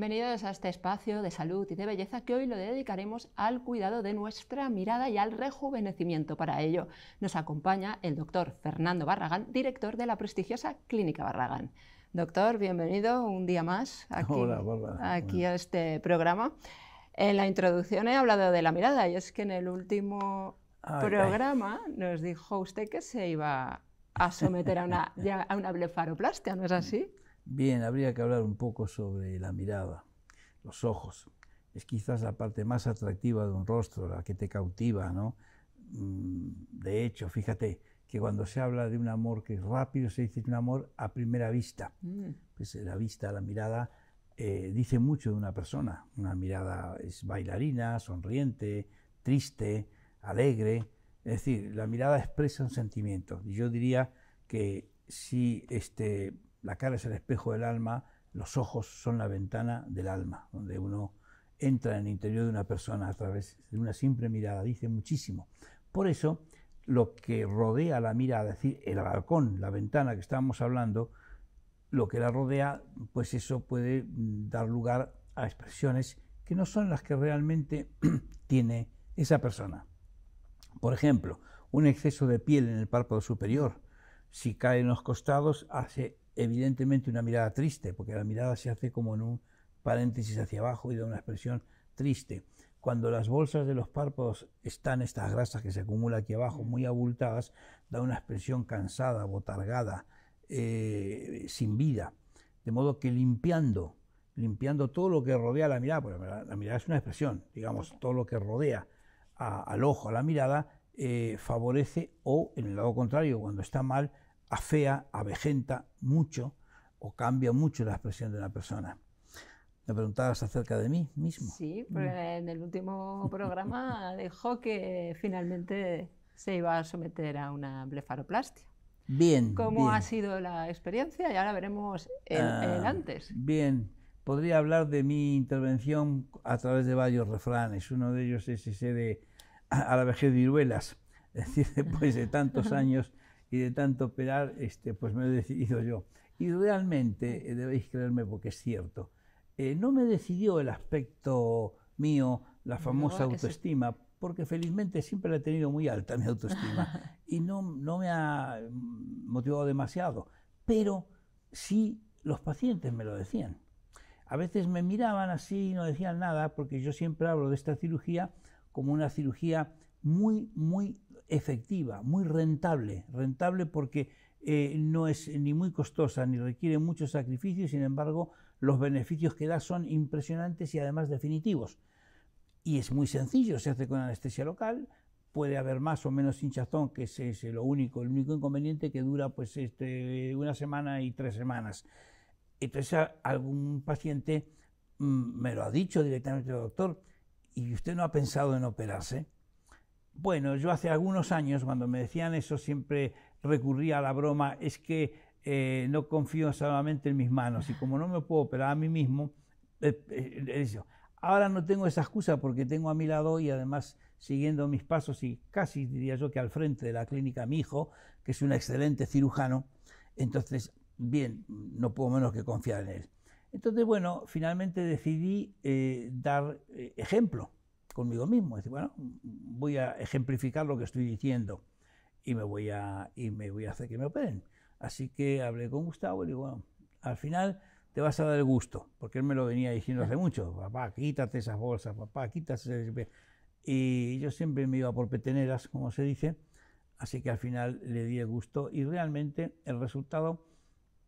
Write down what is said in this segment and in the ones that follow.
Bienvenidos a este espacio de salud y de belleza que hoy lo dedicaremos al cuidado de nuestra mirada y al rejuvenecimiento. Para ello nos acompaña el doctor Fernando Barragán, director de la prestigiosa Clínica Barragán. Doctor, bienvenido un día más aquí, a este programa. En la introducción he hablado de la mirada y es que en el último programa nos dijo usted que se iba a someter a una, a una blefaroplastia, ¿no es así? Bien, habría que hablar un poco sobre la mirada, los ojos. Es quizás la parte más atractiva de un rostro, la que te cautiva, ¿no? Mm, de hecho, fíjate que cuando se habla de un amor que es rápido, se dice un amor a primera vista. Mm. Pues la vista, la mirada, eh, dice mucho de una persona. Una mirada es bailarina, sonriente, triste, alegre. Es decir, la mirada expresa un sentimiento. Y yo diría que si este, la cara es el espejo del alma, los ojos son la ventana del alma, donde uno entra en el interior de una persona a través de una simple mirada, dice muchísimo. Por eso, lo que rodea la mirada, es decir, el balcón, la ventana que estábamos hablando, lo que la rodea, pues eso puede dar lugar a expresiones que no son las que realmente tiene esa persona. Por ejemplo, un exceso de piel en el párpado superior, si cae en los costados, hace evidentemente una mirada triste, porque la mirada se hace como en un paréntesis hacia abajo y da una expresión triste. Cuando las bolsas de los párpados están estas grasas que se acumulan aquí abajo muy abultadas, da una expresión cansada, botargada, eh, sin vida. De modo que limpiando, limpiando todo lo que rodea la mirada, porque la, mirada es una expresión, digamos, todo lo que rodea al ojo, a la mirada, eh, favorece o, en el lado contrario, cuando está mal, afea, avejenta mucho o cambia mucho la expresión de una persona. ¿Me preguntabas acerca de mí mismo? Sí, porque en el último programa dijo que finalmente se iba a someter a una blefaroplastia. Bien. ¿Cómo ha sido la experiencia? Y ahora veremos el, ah, antes. Bien. Podría hablar de mi intervención a través de varios refranes. Uno de ellos es ese de a la vejez viruelas. Es decir, después de tantos años y de tanto operar, este, pues me he decidido yo. Y realmente, eh, debéis creerme porque es cierto, eh, no me decidió el aspecto mío, la famosa autoestima, porque felizmente siempre la he tenido muy alta mi autoestima y no, no me ha motivado demasiado. Pero sí los pacientes me lo decían. A veces me miraban así y no decían nada, porque yo siempre hablo de esta cirugía como una cirugía muy, muy efectiva, muy rentable, rentable porque eh, no es ni muy costosa ni requiere mucho sacrificio, sin embargo los beneficios que da son impresionantes y además definitivos. Y es muy sencillo, se hace con anestesia local, puede haber más o menos hinchazón, que es, lo único, el único inconveniente que dura pues este, una semana y tres semanas. Entonces algún paciente mm, me lo ha dicho directamente, doctor, ¿y usted no ha pensado en operarse? Bueno, yo hace algunos años, cuando me decían eso, siempre recurría a la broma, es que eh, no confío solamente en mis manos y como no me puedo operar a mí mismo, eh, eh, ahora no tengo esa excusa porque tengo a mi lado y además siguiendo mis pasos y casi diría yo que al frente de la clínica mi hijo, que es un excelente cirujano, entonces, bien, no puedo menos que confiar en él. Entonces, bueno, finalmente decidí dar ejemplo conmigo mismo. decir, bueno, voy a ejemplificar lo que estoy diciendo y me voy a, y me voy a hacer que me operen. Así que hablé con Gustavo y le digo, bueno, al final te vas a dar el gusto, porque él me lo venía diciendo hace mucho, papá, quítate esas bolsas, papá, quítate ese... Y yo siempre me iba por peteneras, como se dice, así que al final le di el gusto y realmente el resultado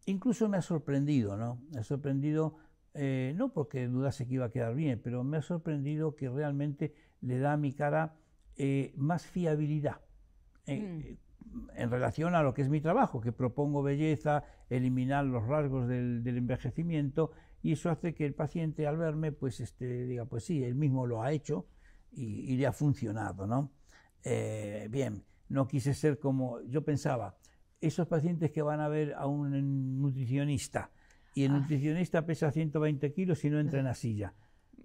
incluso me ha sorprendido, ¿no? Me ha sorprendido eh, no porque dudase que iba a quedar bien, pero me ha sorprendido que realmente le da a mi cara eh, más fiabilidad eh, mm. en relación a lo que es mi trabajo, que propongo belleza, eliminar los rasgos del, envejecimiento, y eso hace que el paciente al verme, pues este, diga, pues sí, él mismo lo ha hecho y, le ha funcionado, ¿no? bien, no quise ser como yo pensaba, esos pacientes que van a ver a un nutricionista, y el ah. nutricionista pesa 120 kilos y no entra en la silla.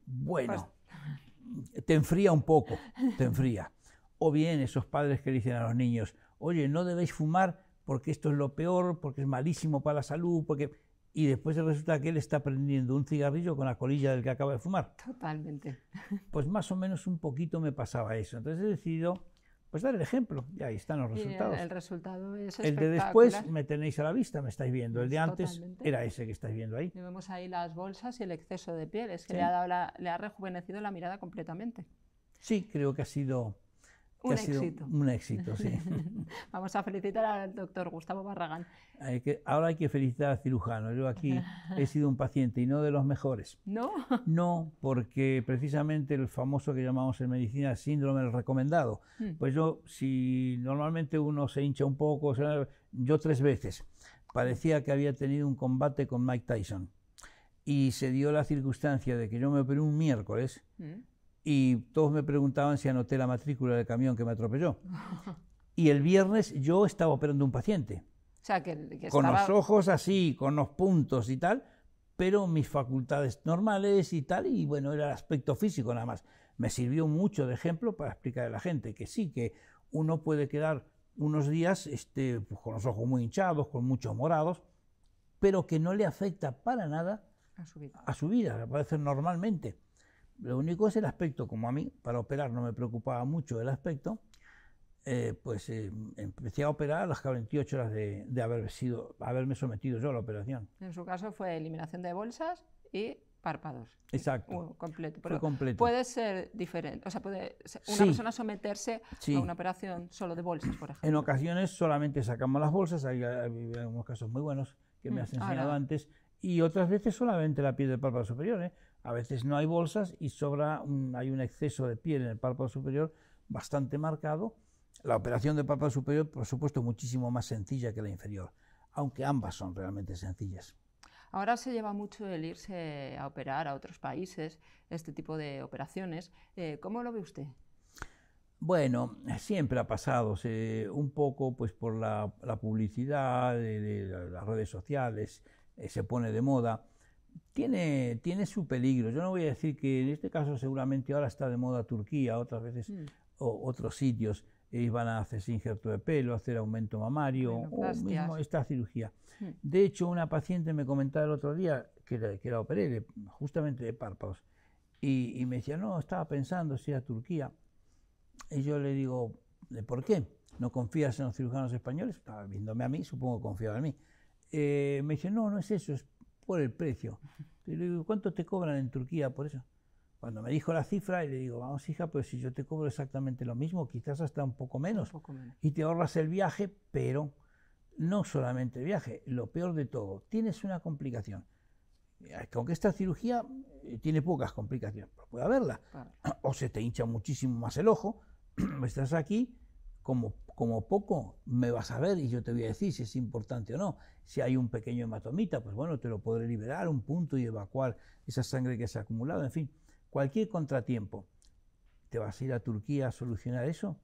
Bueno, pues te enfría un poco, te enfría. O bien esos padres que dicen a los niños, oye, no debéis fumar porque esto es lo peor, porque es malísimo para la salud, porque... y después resulta que él está prendiendo un cigarrillo con la colilla del que acaba de fumar. Totalmente. Pues más o menos un poquito me pasaba eso. Entonces he decidido pues dar el ejemplo y ahí están los resultados. el resultado es El de después me tenéis a la vista, me estáis viendo. El de antes era ese que estáis viendo ahí. Y vemos ahí las bolsas y el exceso de piel. Es que le, ha dado le ha rejuvenecido la mirada completamente. Sí, creo que ha sido un éxito. Un éxito, sí. Vamos a felicitar al doctor Gustavo Barragán. que, ahora hay que felicitar al cirujano. Yo aquí he sido un paciente y no de los mejores. ¿No? No, porque precisamente el famoso que llamamos en medicina síndrome del recomendado. Hmm. Pues yo, si normalmente uno se hincha un poco, yo tres veces. Parecía que había tenido un combate con Mike Tyson. Y se dio la circunstancia de que yo me operé un miércoles. Hmm y todos me preguntaban si anoté la matrícula del camión que me atropelló. y el viernes yo estaba operando un paciente. O sea, que, con los ojos así, con los puntos y tal, pero mis facultades normales y tal, y bueno, era el aspecto físico nada más. Me sirvió mucho de ejemplo para explicar a la gente que sí, que uno puede quedar unos días este, pues, con los ojos muy hinchados, con muchos morados, pero que no le afecta para nada a su vida, a su vida puede hacer normalmente. Lo único es el aspecto, como a mí, para operar no me preocupaba mucho el aspecto, eh, pues eh, empecé a operar a las 48 horas de, haber sido, haberme sometido yo a la operación. En su caso fue eliminación de bolsas y párpados. Exacto. Uh, completo. Pero completo. puede ser diferente. O sea, puede una persona someterse a una operación solo de bolsas, por ejemplo. En ocasiones solamente sacamos las bolsas, hay, algunos casos muy buenos que me mm, has enseñado antes, y otras veces solamente la piel del párpado superior. ¿eh? A veces no hay bolsas y sobra hay un exceso de piel en el párpado superior bastante marcado. La operación del párpado superior, por supuesto, muchísimo más sencilla que la inferior, aunque ambas son realmente sencillas. Ahora se lleva mucho el irse a operar a otros países, este tipo de operaciones. Eh, ¿Cómo lo ve usted? Bueno, siempre ha pasado, un poco pues por la, publicidad de, las redes sociales, eh, se pone de moda, tiene, tiene su peligro. Yo no voy a decir que en este caso seguramente ahora está de moda Turquía, otras veces mm. o, otros sitios y van a hacerse injerto de pelo, hacer aumento mamario o mismo esta cirugía. Mm. De hecho, una paciente me comentaba el otro día que la, que la operé justamente de párpados y, y, me decía, no, estaba pensando si era Turquía. Y yo le digo, ¿por qué? ¿No confías en los cirujanos españoles? Estaba viéndome a mí, supongo que confiaba en mí. Eh, me dice, no, no es eso, es por el precio. Y le digo, ¿cuánto te cobran en Turquía por eso? Cuando me dijo la cifra, y le digo, vamos hija, pues si yo te cobro exactamente lo mismo, quizás hasta un poco menos. Y te ahorras el viaje, pero no solamente el viaje, lo peor de todo, tienes una complicación. Aunque esta cirugía eh, tiene pocas complicaciones, pero puede haberla. O se te hincha muchísimo más el ojo, estás aquí como, como poco me vas a ver y yo te voy a decir si es importante o no. Si hay un pequeño hematomita, pues bueno, te lo podré liberar un punto y evacuar esa sangre que se ha acumulado. En fin, cualquier contratiempo. ¿Te vas a ir a Turquía a solucionar eso?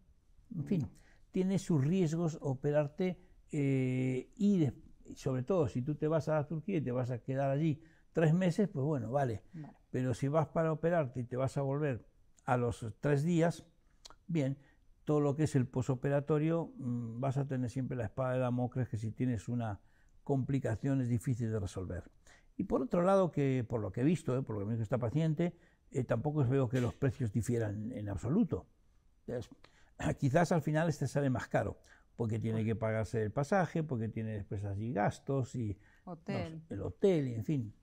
En fin, tiene sus riesgos operarte eh, y sobre todo si tú te vas a Turquía y te vas a quedar allí tres meses, pues bueno, vale. Pero si vas para operarte y te vas a volver a los tres días, bien, todo lo que es el posoperatorio, mm, vas a tener siempre la espada de Damocles que si tienes una complicación es difícil de resolver. Y por otro lado, que por lo que he visto, eh, por lo que me dijo esta paciente, eh, tampoco veo que los precios difieran en absoluto. quizás al final este sale más caro, porque tiene que pagarse el pasaje, porque tiene después allí gastos y el hotel, y en fin.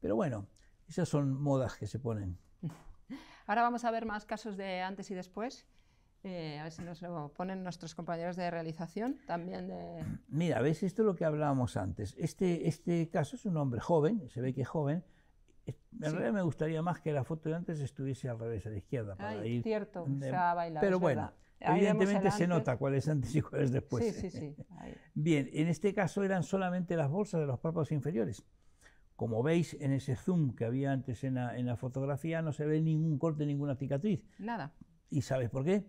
Pero bueno, esas son modas que se ponen. Ahora vamos a ver más casos de antes y después. Eh, a ver si nos lo ponen nuestros compañeros de realización también. De... Mira, ves, esto es lo que hablábamos antes. Este, este caso es un hombre joven, se ve que es joven. En realidad me gustaría más que la foto de antes estuviese al revés, a la izquierda. Para Ay, cierto, se ha bailado. Pero bueno, evidentemente se nota cuál es antes y cuál es después. Sí, sí, sí. Bien, en este caso eran solamente las bolsas de los párpados inferiores. Como veis en ese zoom que había antes en la, en la fotografía, no se ve ningún corte, ninguna cicatriz. Nada. ¿Y sabes por qué?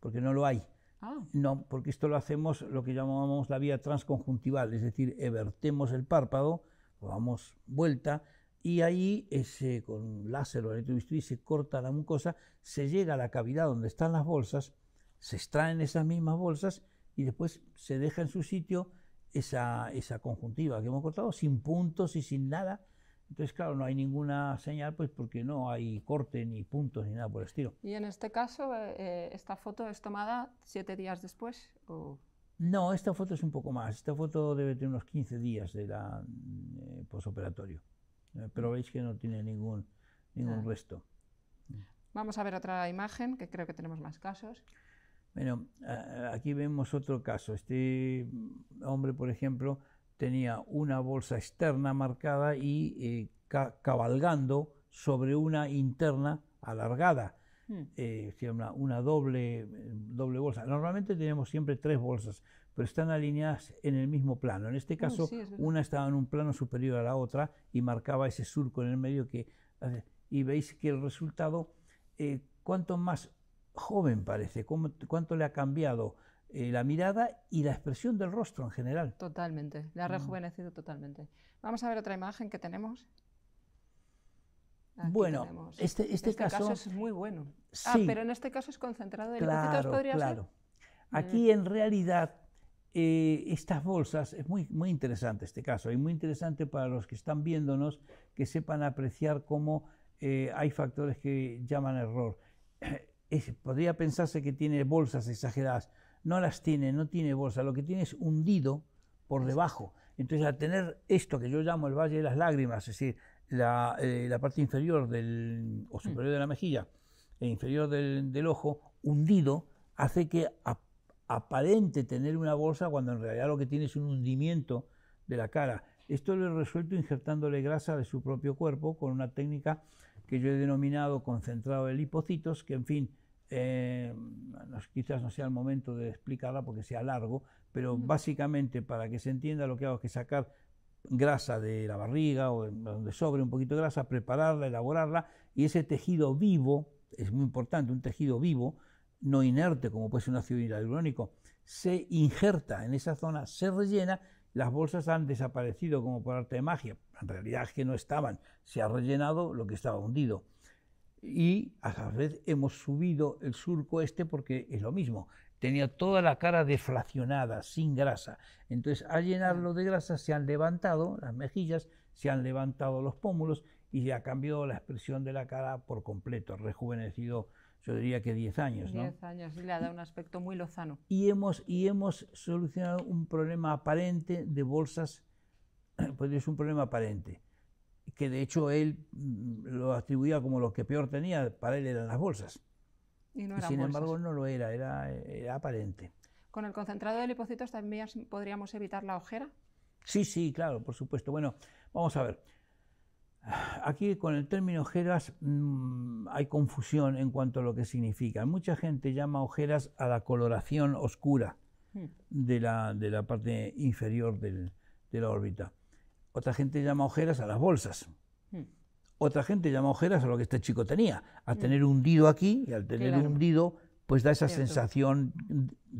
Porque no lo hay. Ah. No, porque esto lo hacemos lo que llamamos la vía transconjuntival, es decir, evertemos el párpado, lo damos vuelta y ahí ese, con láser o electrobisturí se corta la mucosa, se llega a la cavidad donde están las bolsas, se extraen esas mismas bolsas y después se deja en su sitio esa, esa conjuntiva que hemos cortado sin puntos y sin nada. Entonces, claro, no hay ninguna señal, pues porque no hay corte, ni puntos, ni nada por el estilo. Y en este caso, eh, eh, ¿esta foto es tomada siete días después? O... No, esta foto es un poco más. Esta foto debe tener unos 15 días de la eh, posoperatorio. pero veis que no tiene ningún, ningún resto. Vamos a ver otra imagen, que creo que tenemos más casos. Bueno, aquí vemos otro caso. Este hombre, por ejemplo, tenía una bolsa externa marcada y eh, cabalgando sobre una interna alargada. Hmm. Eh, una, una doble, doble bolsa. Normalmente tenemos siempre tres bolsas, pero están alineadas en el mismo plano. En este caso, una estaba en un plano superior a la otra y marcaba ese surco en el medio que... Y veis que el resultado eh, cuánto más joven parece, cuánto le ha cambiado eh, la mirada y la expresión del rostro en general. Totalmente, le ha mm. rejuvenecido totalmente. Vamos a ver otra imagen que tenemos. bueno, este, este, este caso, es muy bueno. ah, pero en este caso es concentrado de claro, podría claro. Aquí en realidad eh, estas bolsas, es muy, muy interesante este caso, y muy interesante para los que están viéndonos que sepan apreciar cómo eh, hay factores que llaman error. podría pensarse que tiene bolsas exageradas. No las tiene, no tiene bolsa. Lo que tiene es hundido por debajo. Entonces, al tener esto que yo llamo el valle de las lágrimas, es decir, la, eh, parte inferior del, o mm. superior de la mejilla, e inferior del, ojo, hundido, hace que aparente tener una bolsa cuando en realidad lo que tiene es un hundimiento de la cara. Esto lo he resuelto injertándole grasa de su propio cuerpo con una técnica que yo he denominado concentrado de lipocitos, que en fin, eh, quizás no sea el momento de explicarla porque sea largo, pero básicamente para que se entienda lo que hago es que sacar grasa de la barriga o donde sobre un poquito de grasa, prepararla, elaborarla y ese tejido vivo, es muy importante, un tejido vivo, no inerte como puede ser un ácido hialurónico, se injerta en esa zona, se rellena las bolsas han desaparecido como por arte de magia. En realidad es que no estaban, se ha rellenado lo que estaba hundido. Y a la vez hemos subido el surco este porque es lo mismo. Tenía toda la cara deflacionada, sin grasa. Entonces, al llenarlo de grasa, se han levantado las mejillas, se han levantado los pómulos y se ha cambiado la expresión de la cara por completo, rejuvenecido yo diría que 10 años. 10 años, y le ha dado un aspecto muy lozano. Y hemos, y hemos solucionado un problema aparente de bolsas, pues es un problema aparente, que de hecho él mm, lo atribuía como lo que peor tenía, para él eran las bolsas. Y, no sin embargo no lo era, era, era aparente. ¿Con el concentrado de lipocitos también podríamos evitar la ojera? Sí, sí, claro, por supuesto. Bueno, vamos a ver. Aquí con el término ojeras mm, hay confusión en cuanto a lo que significa. Mucha gente llama ojeras a la coloración oscura hmm. de la, de la parte inferior del, de la órbita. Otra gente llama ojeras a las bolsas. Hmm. Otra gente llama ojeras a lo que este chico tenía, a hmm. tener hundido aquí y al tener hundido pues da esa sensación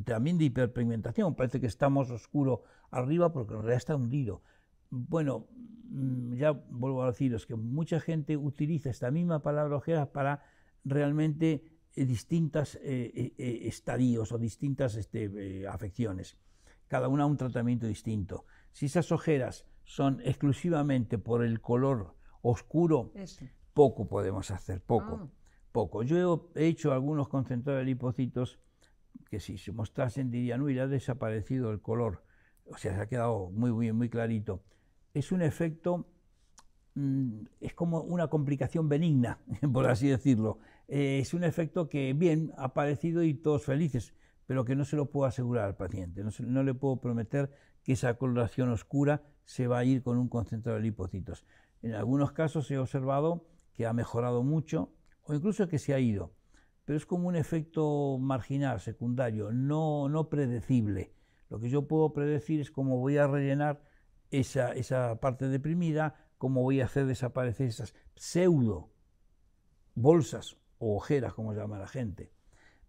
también de hiperpigmentación. Parece que estamos oscuro arriba porque en realidad está hundido. Bueno, Mm, ya vuelvo a deciros que mucha gente utiliza esta misma palabra ojeras para realmente eh, distintos eh, eh, estadios o distintas este, afecciones, cada una un tratamiento distinto. Si esas ojeras son exclusivamente por el color oscuro, poco podemos hacer, poco, ah. poco. Yo he, hecho algunos concentrados de lipocitos que si se mostrasen dirían, uy, ha desaparecido el color, o sea, se ha quedado muy bien, muy clarito es un efecto, mm, es como una complicación benigna, por así decirlo. Eh, es un efecto que, bien, ha aparecido y todos felices, pero que no se lo puedo asegurar al paciente. No, le puedo prometer que esa coloración oscura se va a ir con un concentrado de lipocitos. En algunos casos he observado que ha mejorado mucho o incluso que se ha ido, pero es como un efecto marginal, secundario, no, no predecible. Lo que yo puedo predecir es cómo voy a rellenar esa, esa parte deprimida, cómo voy a hacer desaparecer esas pseudo bolsas o ojeras, como llama la gente.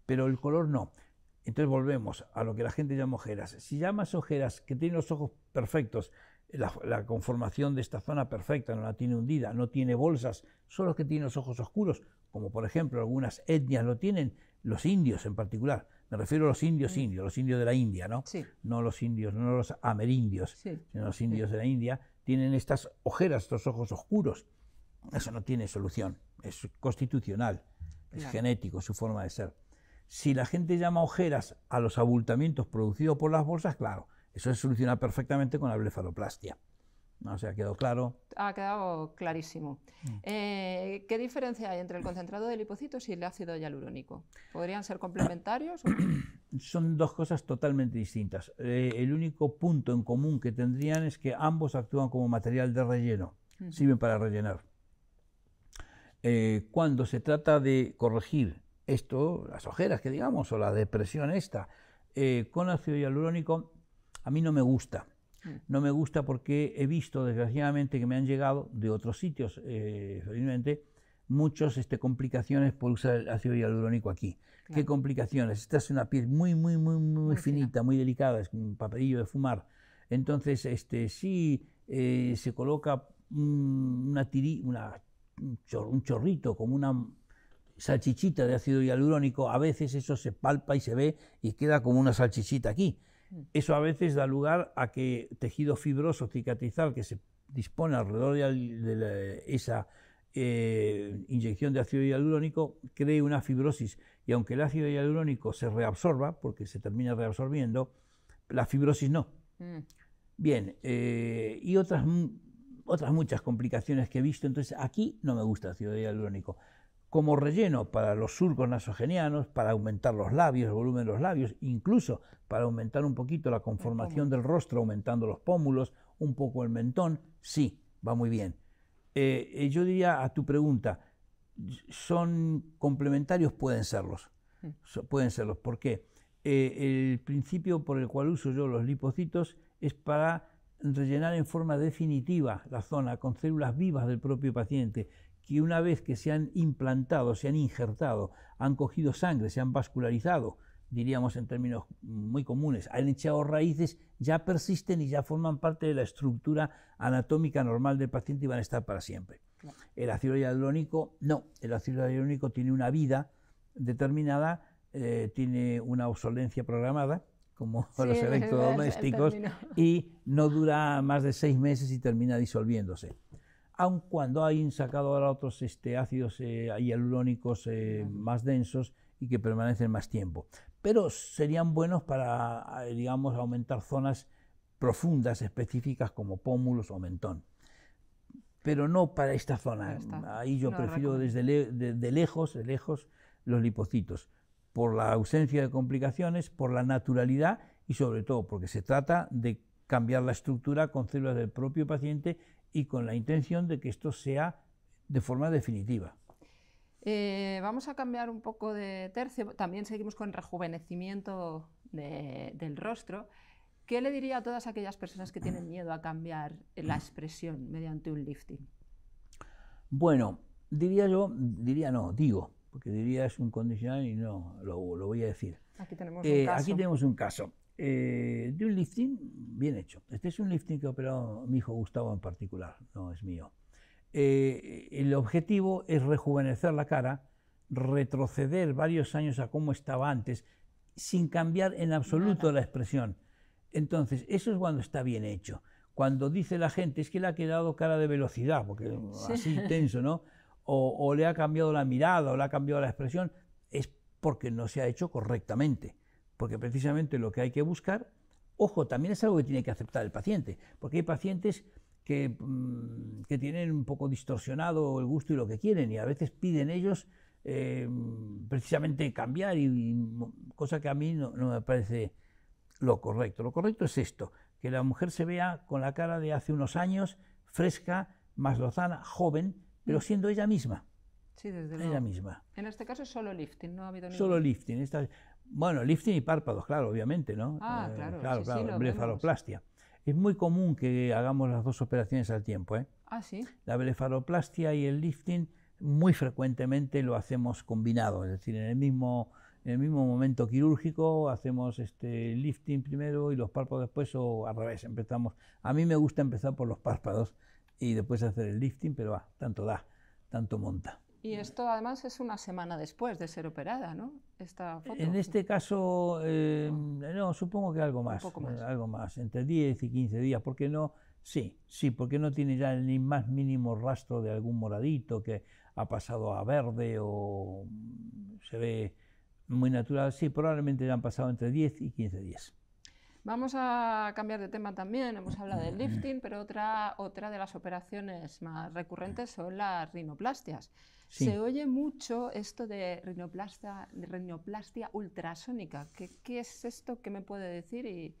Pero el color no. Entonces volvemos a lo que la gente llama ojeras. Si llamas ojeras que tienen los ojos perfectos, la, conformación de esta zona perfecta, no la tiene hundida, no tiene bolsas, solo que tiene los ojos oscuros, como por ejemplo algunas etnias lo tienen, los indios en particular. Me refiero a los indios indios, los indios de la India, ¿no? No los indios, no los amerindios, sino los indios de la India, tienen estas ojeras, estos ojos oscuros. Eso no tiene solución, es constitucional, es genético su forma de ser. Si la gente llama ojeras a los abultamientos producidos por las bolsas, claro, eso se soluciona perfectamente con la blefaroplastia. ¿No? se ha quedado claro. Ha quedado clarísimo. Mm. Eh, ¿Qué diferencia hay entre el concentrado de lipocitos y el ácido hialurónico? ¿Podrían ser complementarios? Son dos cosas totalmente distintas. Eh, el único punto en común que tendrían es que ambos actúan como material de relleno, sirven para rellenar. Eh, cuando se trata de corregir esto, las ojeras que digamos, o la depresión esta, con ácido hialurónico, a mí no me gusta. Mm. No me gusta porque he visto, desgraciadamente, que me han llegado de otros sitios, eh, felizmente, muchas este, complicaciones por usar el ácido hialurónico aquí. ¿Qué complicaciones? Esta es una piel muy, muy, muy, muy, finita, muy delicada, es un papelillo de fumar. Entonces, este, si eh, se coloca una tiri, una, un chorrito, como una salchichita de ácido hialurónico, a veces eso se palpa y se ve y queda como una salchichita aquí. Eso a veces da lugar a que tejido fibroso cicatrizal que se dispone alrededor de, esa eh, inyección de ácido hialurónico cree una fibrosis y aunque el ácido hialurónico se reabsorba, porque se termina reabsorbiendo, la fibrosis no. Mm. Bien, eh, y otras, otras muchas complicaciones que he visto, entonces aquí no me gusta el ácido hialurónico como relleno para los surcos nasogenianos, para aumentar los labios, el volumen de los labios, incluso para aumentar un poquito la conformación del rostro, aumentando los pómulos, un poco el mentón, sí, va muy bien. Eh, eh, yo diría a tu pregunta, ¿son complementarios? Pueden serlos. Mm. pueden serlos. ¿Por qué? Eh, el principio por el cual uso yo los lipocitos es para rellenar en forma definitiva la zona con células vivas del propio paciente que una vez que se han implantado, se han injertado, han cogido sangre, se han vascularizado, diríamos en términos muy comunes, han echado raíces, ya persisten y ya forman parte de la estructura anatómica normal del paciente y van a estar para siempre. El ácido hialurónico, no, el ácido hialurónico tiene una vida determinada, eh, tiene una obsolencia programada, como los electrodomésticos, y no dura más de seis meses y termina disolviéndose aun cuando hay sacado ahora otros este, ácidos eh, hialurónicos eh, más densos y que permanecen más tiempo. Pero serían buenos para, eh, digamos, aumentar zonas profundas específicas como pómulos o mentón. Pero no para esta zona. Ahí yo prefiero desde de, lejos, de lejos los lipocitos, por la ausencia de complicaciones, por la naturalidad y sobre todo porque se trata de cambiar la estructura con células del propio paciente y con la intención de que esto sea de forma definitiva. Eh, vamos a cambiar un poco de tercio, también seguimos con rejuvenecimiento del rostro. ¿Qué le diría a todas aquellas personas que tienen miedo a cambiar la expresión mediante un lifting? Bueno, diría yo, diría no, digo, porque diría es un condicional y no, lo, voy a decir. Aquí tenemos un eh, caso. Aquí tenemos un caso. Eh, de un lifting bien hecho. Este es un lifting que operó mi hijo Gustavo en particular, no es mío. Eh, el objetivo es rejuvenecer la cara, retroceder varios años a cómo estaba antes, sin cambiar en absoluto la expresión. Entonces, eso es cuando está bien hecho. Cuando dice la gente, es que le ha quedado cara de velocidad, porque así tenso, ¿no? O, o, le ha cambiado la mirada o le ha cambiado la expresión, es porque no se ha hecho correctamente porque precisamente lo que hay que buscar, ojo, también es algo que tiene que aceptar el paciente, porque hay pacientes que, mm, tienen un poco distorsionado el gusto y lo que quieren, y a veces piden ellos eh, precisamente cambiar, y, cosa que a mí no, me parece lo correcto. Lo correcto es esto, que la mujer se vea con la cara de hace unos años, fresca, más lozana, joven, pero mm. siendo ella misma. Sí, desde ella misma. En este caso es solo lifting, no ha habido Solo lifting. Esta, bueno, lifting y párpados, claro, obviamente, ¿no? Ah, eh, claro, claro, claro, blefaroplastia. Es muy común que hagamos las dos operaciones al tiempo, ¿eh? Ah, sí. La blefaroplastia y el lifting muy frecuentemente lo hacemos combinado, es decir, en el mismo, en el mismo momento quirúrgico, hacemos este lifting primero y los párpados después o al revés, empezamos. A mí me gusta empezar por los párpados y después hacer el lifting, pero va, tanto da, tanto monta. Y esto además es una semana después de ser operada, ¿no? Esta foto. En este caso, eh, no, supongo que algo más, más, algo más, entre 10 y 15 días, porque no, sí, sí, porque no tiene ya ni más mínimo rastro de algún moradito que ha pasado a verde o se ve muy natural, sí, probablemente ya han pasado entre 10 y 15 días. Vamos a cambiar de tema también, hemos hablado del lifting, pero otra, otra de las operaciones más recurrentes son las rinoplastias. Se oye mucho esto de rinoplastia, rinoplastia ultrasónica. ¿Qué, ¿Qué, es esto? ¿Qué me puede decir? Y,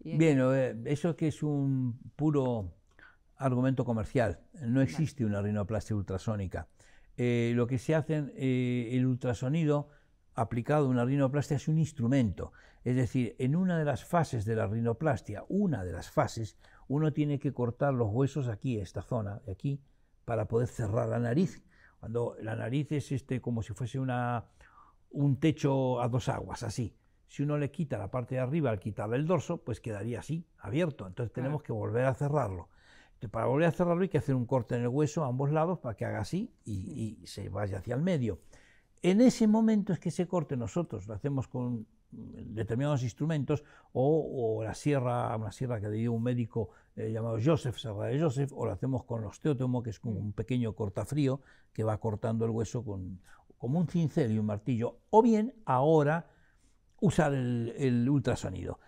Bien, eh, eso que es un puro argumento comercial. No existe una rinoplastia ultrasónica. Eh, lo que se hace, eh, el ultrasonido aplicado a una rinoplastia es un instrumento. Es decir, en una de las fases de la rinoplastia, una de las fases, uno tiene que cortar los huesos aquí, esta zona de aquí, para poder cerrar la nariz cuando la nariz es este, como si fuese una, un techo a dos aguas, así. Si uno le quita la parte de arriba al quitarle el dorso, pues quedaría así, abierto. Entonces tenemos que volver a cerrarlo. para volver a cerrarlo hay que hacer un corte en el hueso a ambos lados para que haga así y, y se vaya hacia el medio. En ese momento es que ese corte nosotros lo hacemos con determinados instrumentos o, la sierra, una sierra que dio un médico eh, llamado Joseph, Serra de Joseph, o lo hacemos con osteótomo, que es como un pequeño cortafrío que va cortando el hueso con, como un cincel y un martillo, o bien ahora usar el, ultrasonido.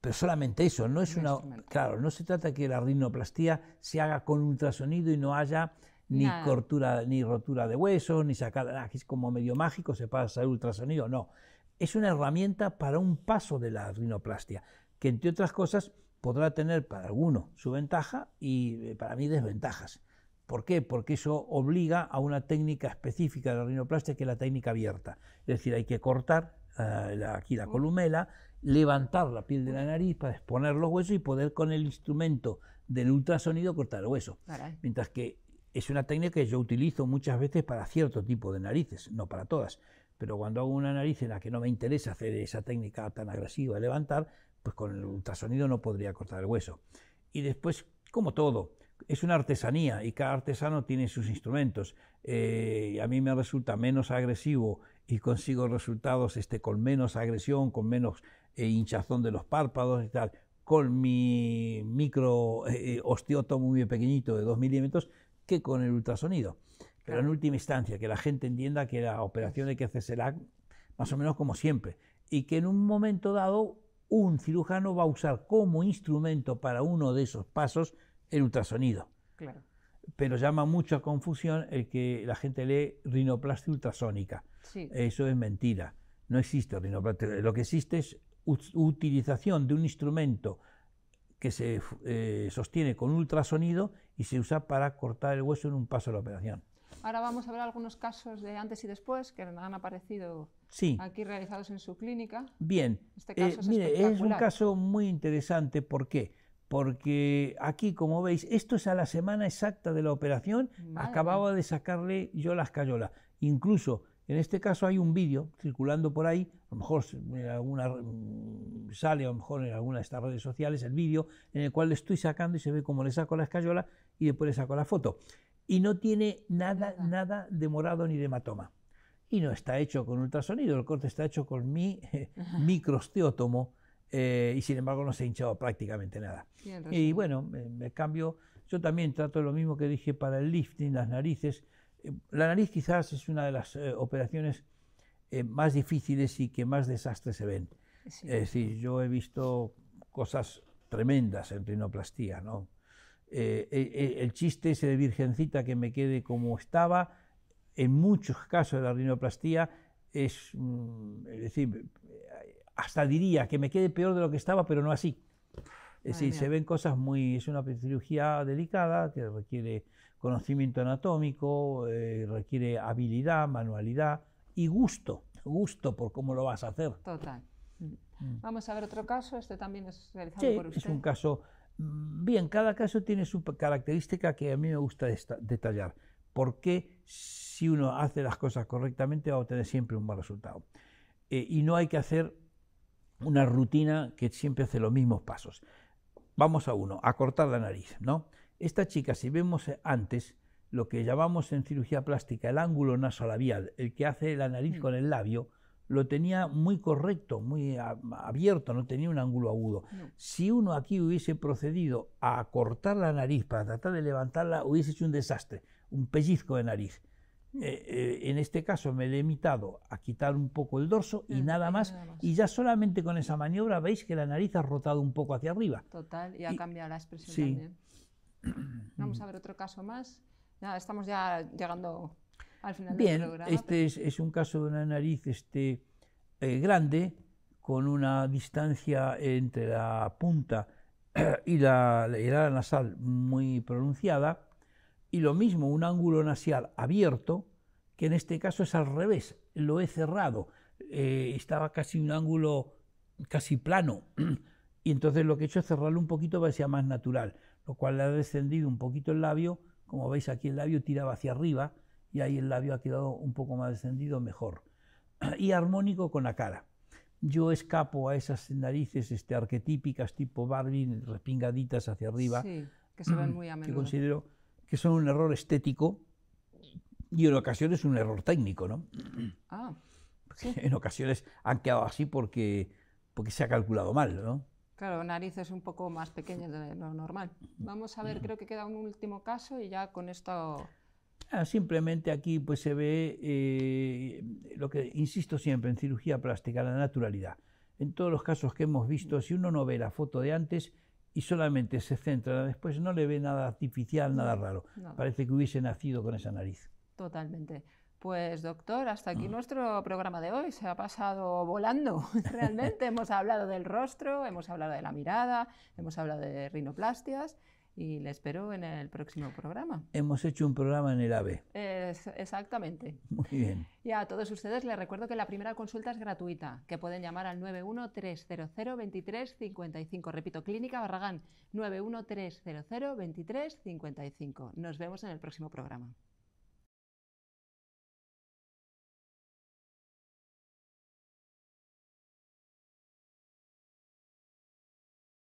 Pero solamente eso, no es una. Claro, no se trata que la rinoplastía se haga con ultrasonido y no haya ni cortura, ni rotura de huesos, ni sacar, ah, es como medio mágico, se pasa el ultrasonido, no es una herramienta para un paso de la rinoplastia, que entre otras cosas podrá tener para alguno su ventaja y eh, para mí desventajas. ¿Por qué? Porque eso obliga a una técnica específica de la rinoplastia que es la técnica abierta. Es decir, hay que cortar eh, aquí la columela, levantar la piel de la nariz para exponer los huesos y poder con el instrumento del ultrasonido cortar el hueso. Mientras que es una técnica que yo utilizo muchas veces para cierto tipo de narices, no para todas pero cuando hago una nariz en la que no me interesa hacer esa técnica tan agresiva de levantar, pues con el ultrasonido no podría cortar el hueso. Y después, como todo, es una artesanía y cada artesano tiene sus instrumentos. Eh, a mí me resulta menos agresivo y consigo resultados este, con menos agresión, con menos eh, hinchazón de los párpados y tal, con mi micro eh, osteótomo muy pequeñito de 2 milímetros que con el ultrasonido. Pero en última instancia, que la gente entienda que la operación hay que hacerse más o menos como siempre. Y que en un momento dado un cirujano va a usar como instrumento para uno de esos pasos el ultrasonido. Claro. Pero llama mucho a confusión el que la gente lee rinoplastia ultrasónica. Eso es mentira. No existe rinoplastia. Lo que existe es utilización de un instrumento que se eh, sostiene con ultrasonido y se usa para cortar el hueso en un paso de la operación. Ahora vamos a ver algunos casos de antes y después que han aparecido aquí realizados en su clínica. Bien, este caso es, mire, es un caso muy interesante. ¿Por qué? Porque aquí, como veis, esto es a la semana exacta de la operación. Acababa de sacarle yo las cayolas. Incluso en este caso hay un vídeo circulando por ahí, a lo mejor alguna, mm, sale a lo mejor en alguna de estas redes sociales el vídeo en el cual le estoy sacando y se ve cómo le saco la escayola y después le saco la foto y no tiene nada, nada de morado ni de hematoma. Y no está hecho con ultrasonido, el corte está hecho con mi microsteótomo eh, y sin embargo no se ha hinchado prácticamente nada. y bueno, me, cambio, yo también trato lo mismo que dije para el lifting, las narices. Eh, la nariz quizás es una de las eh, operaciones más difíciles y que más desastres se ven. Es decir, yo he visto cosas tremendas en rinoplastía, ¿no? Eh, eh, eh, el chiste ese de virgencita que me quede como estaba, en muchos casos de la rinoplastía es, mm, es decir, hasta diría que me quede peor de lo que estaba, pero no así. Es decir, se ven cosas muy, es una cirugía delicada que requiere conocimiento anatómico, requiere habilidad, manualidad y gusto, gusto por cómo lo vas a hacer. Total. Mm. Vamos a ver otro caso, este también es realizado por usted. Es un caso bien, cada caso tiene su característica que a mí me gusta detallar. Porque si uno hace las cosas correctamente va a obtener siempre un buen resultado. eh, y no hay que hacer una rutina que siempre hace los mismos pasos. Vamos a uno, a cortar la nariz, ¿no? Esta chica, si vemos antes, lo que llamamos en cirugía plástica el ángulo nasolabial, el que hace la nariz mm. con el labio, lo tenía muy correcto, muy abierto, no tenía un ángulo agudo. Si uno aquí hubiese procedido a cortar la nariz para tratar de levantarla, hubiese hecho un desastre, un pellizco de nariz. Eh, eh, en este caso me he limitado a quitar un poco el dorso y, mm, nada, más, y ya solamente con esa maniobra veis que la nariz ha rotado un poco hacia arriba. Total, y ha cambiado la expresión también. Vamos a ver otro caso más. estamos ya llegando al final Bien, del programa. Este es, un caso de una nariz este, eh, grande, con una distancia entre la punta y la, la nasal muy pronunciada y lo mismo, un ángulo nasal abierto, que en este caso es al revés, lo he cerrado, eh, estaba casi un ángulo casi plano, y entonces lo que he hecho es cerrarlo un poquito para que sea más natural, lo cual le ha descendido un poquito el labio, como veis aquí el labio tiraba hacia arriba, y ahí el labio ha quedado un poco más descendido, mejor, y armónico con la cara. Yo escapo a esas narices este, arquetípicas tipo Barbie, respingaditas hacia arriba, que se ven muy a menudo. que considero que son un error estético y en ocasiones un error técnico, ¿no? Ah, En ocasiones han quedado así porque, porque se ha calculado mal, ¿no? Claro, narices un poco más pequeñas de lo normal. Vamos a ver, creo que queda un último caso y ya con esto... Ah, simplemente aquí pues se ve eh, lo que insisto siempre en cirugía plástica, la naturalidad. En todos los casos que hemos visto, si uno no ve la foto de antes, y solamente se centra después, no le ve nada artificial, nada raro. Parece que hubiese nacido con esa nariz. Totalmente. Pues doctor, hasta aquí mm. nuestro programa de hoy. Se ha pasado volando. Realmente hemos hablado del rostro, hemos hablado de la mirada, hemos hablado de rinoplastias y le espero en el próximo programa. Hemos hecho un programa en el AVE. exactamente. Muy bien. Y a todos ustedes les recuerdo que la primera consulta es gratuita, que pueden llamar al 913002355. Repito, Clínica Barragán, 913002355. Nos vemos en el próximo programa.